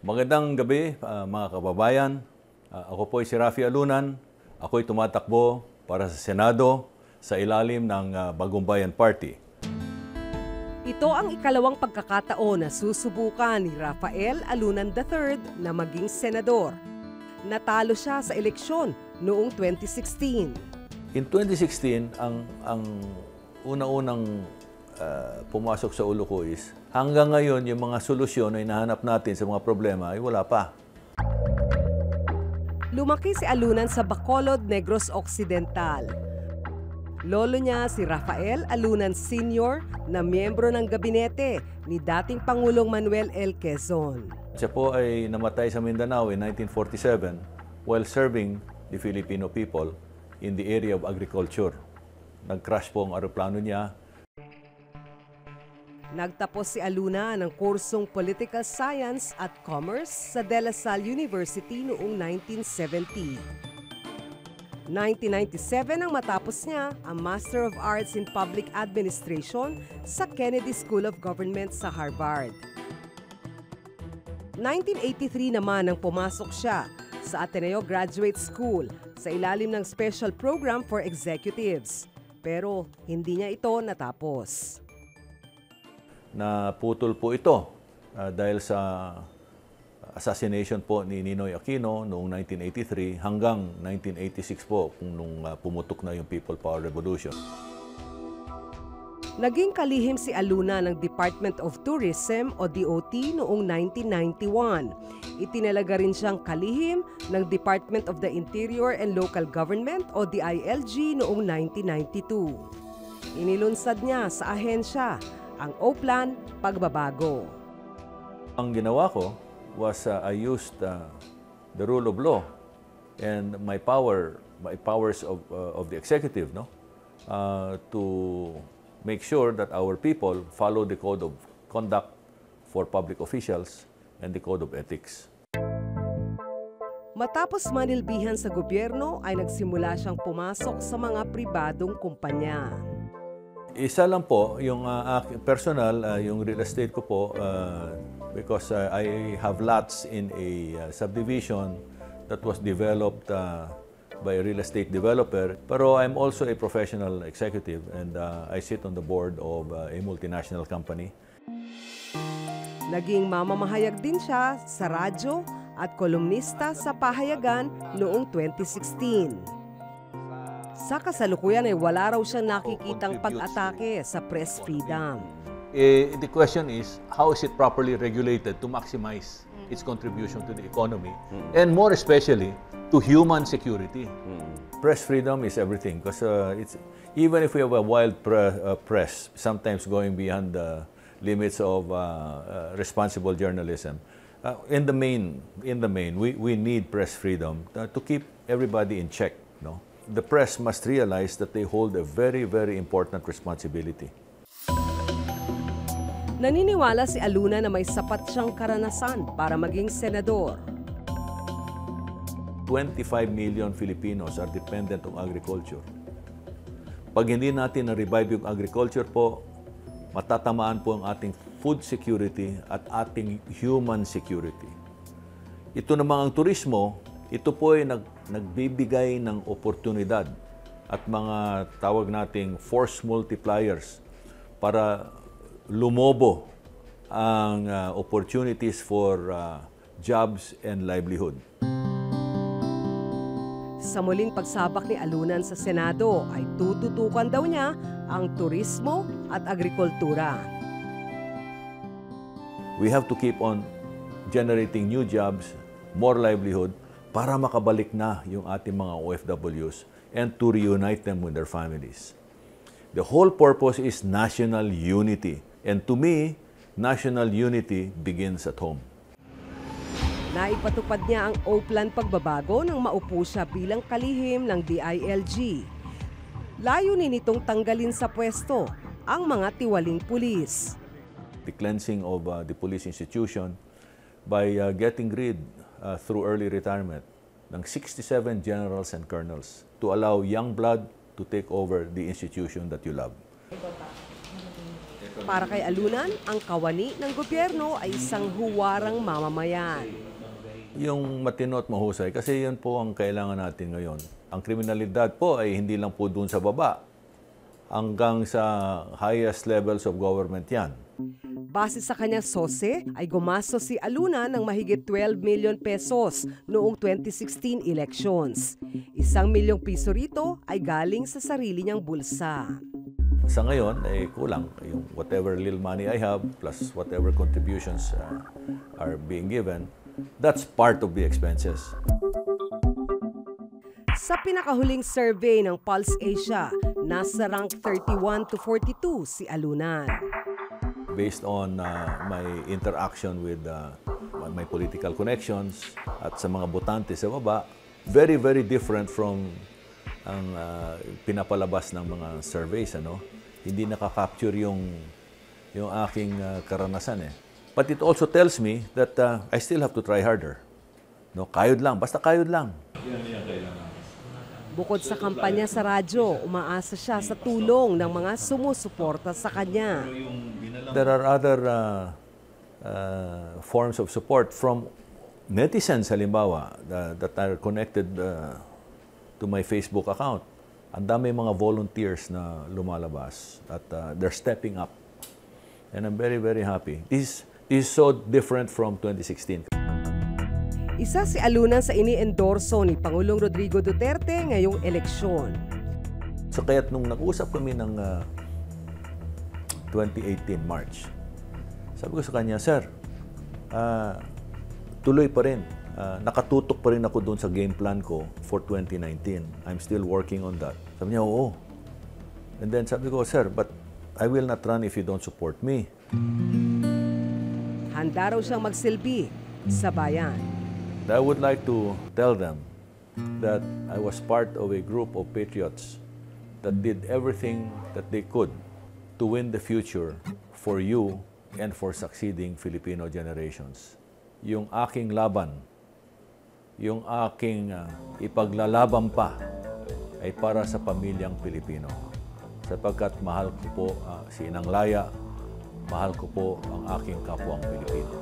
Magandang gabi ah, mga kababayan. Ah, ako po ay si Rafi Alunan. Ako'y tumatakbo para sa Senado sa ilalim ng ah, Bagong Bayan Party. Ito ang ikalawang pagkakataon na susubukan ni Rafael Alunan III na maging senador. Natalo siya sa eleksyon noong 2016. In 2016, ang ang una-unang ah, pumasok sa ulo ko is hanggang ngayon yung mga solusyon na hinahanap natin sa mga problema ay wala pa. Lumaki si Alunan sa Bacolod, Negros Occidental. Lolo niya si Rafael Alunan Sr. na miyembro ng gabinete ni dating Pangulong Manuel L. Quezon. Siya po ay namatay sa Mindanao in 1947 while serving the Filipino people in the area of agriculture. Nag-crash po ang aeroplano niya. Nagtapos si Aluna ng kursong Political Science at Commerce sa De La Salle University noong 1970. 1997 nang matapos niya ang Master of Arts in Public Administration sa Kennedy School of Government sa Harvard. 1983 naman nang pumasok siya sa Ateneo Graduate School sa ilalim ng Special Program for Executives. Pero hindi niya ito natapos. Na putol po ito ah, dahil sa assassination po ni Ninoy Aquino noong 1983 hanggang 1986 po kung nung ah, pumutok na yung People Power Revolution. Naging kalihim si Aluna ng Department of Tourism o DOT noong 1991. Itinalaga rin siyang kalihim ng Department of the Interior and Local Government o DILG noong 1992. Inilunsad niya sa ahensya ang O-Plan Pagbabago. Ang ginawa ko was uh, I used uh, the rule of law and my power, my powers of, uh, of the executive, no, uh, to make sure that our people follow the code of conduct for public officials and the code of ethics. Matapos manilbihan sa gobyerno ay nagsimula siyang pumasok sa mga pribadong kumpanya. Isa lang po, yung uh, personal, uh, yung real estate ko po, uh, because uh, I have lots in a uh, subdivision that was developed uh, by a real estate developer. Pero I'm also a professional executive and uh, I sit on the board of uh, a multinational company. Naging mamamahayag din siya sa radyo at kolumnista sa pahayagan noong 2016. Sa kasalukuyan ay wala raw siyang nakikitang pag-atake sa press freedom. Eh, the question is, how is it properly regulated to maximize its contribution to the economy and more especially to human security? Press freedom is everything because uh, it's even if we have a wild pre- uh, press, sometimes going beyond the limits of uh, uh, responsible journalism. Uh, in the main, in the main, we, we need press freedom uh, to keep everybody in check. No, the press must realize that they hold a very, very important responsibility. Naniniwala si Aluna na may sapat siyang karanasan para maging senador. 25 million Filipinos are dependent on agriculture. Pag hindi natin na-revive yung agriculture po, matatamaan po ang ating food security at ating human security. Ito namang ang turismo, ito po ay nag, nagbibigay ng oportunidad at mga tawag nating force multipliers para lumobo ang uh, opportunities for uh, jobs and livelihood. Sa muling pagsabak ni Alunan sa Senado ay tututukan daw niya ang turismo at agrikultura. We have to keep on generating new jobs, more livelihood, para makabalik na yung ating mga OFWs and to reunite them with their families. The whole purpose is national unity. And to me, national unity begins at home. Naipatupad niya ang O-Plan pagbabago nang maupo siya bilang kalihim ng DILG. Layunin nitong tanggalin sa pwesto ang mga tiwaling pulis. The cleansing of uh, the police institution by uh, getting rid uh, through early retirement ng 67 generals and colonels to allow young blood to take over the institution that you love. Para kay Alunan, ang kawani ng gobyerno ay isang huwarang mamamayan. Yung matino at mahusay, kasi yun po ang kailangan natin ngayon. Ang kriminalidad po ay hindi lang po dun sa baba. Hanggang sa highest levels of government yan. Base sa kanyang sose, ay gumastos si Aluna ng mahigit 12 million pesos noong 2016 elections. Isang milyong piso rito ay galing sa sarili niyang bulsa. Sa ngayon, eh, kulang. Yung whatever little money I have, plus whatever contributions uh, are being given, that's part of the expenses. Sa pinakahuling survey ng Pulse Asia, nasa rank 31 to 42 si Alunan. Based on uh, my interaction with uh, my political connections at sa mga botante sa baba, very, very different from ang uh, pinapalabas ng mga surveys. Ano? Hindi nakaka-capture yung, yung aking uh, karanasan. Eh. But it also tells me that uh, I still have to try harder. No, kayod lang, basta kayod lang. Bukod sa kampanya sa radyo, umaasa siya sa tulong ng mga sumusuporta sa kanya. There are other uh, uh, forms of support from netizens, halimbawa, the- that are connected uh, to my Facebook account. Ang dami mga volunteers na lumalabas at uh, they're stepping up. And I'm very, very happy. This is so different from 2016. Isa si Alunan sa ini-endorso ni Pangulong Rodrigo Duterte ngayong eleksyon. So kaya't nung nag-usap kami ng ah, 2018 March, sabi ko sa kanya, Sir, ah, tuloy pa rin. Ah, nakatutok pa rin ako doon sa game plan ko for 2019. I'm still working on that. Sabi niya, oo. And then sabi ko, Sir, but I will not run if you don't support me. Handa raw siyang magsilbi sa bayan. I would like to tell them that I was part of a group of patriots that did everything that they could to win the future for you and for succeeding Filipino generations. Yung aking laban, yung aking ah, ipaglalaban pa ay para sa pamilyang Pilipino. Sapagkat mahal ko po ah, si Inang Laya, mahal ko po ang aking kapwang Pilipino.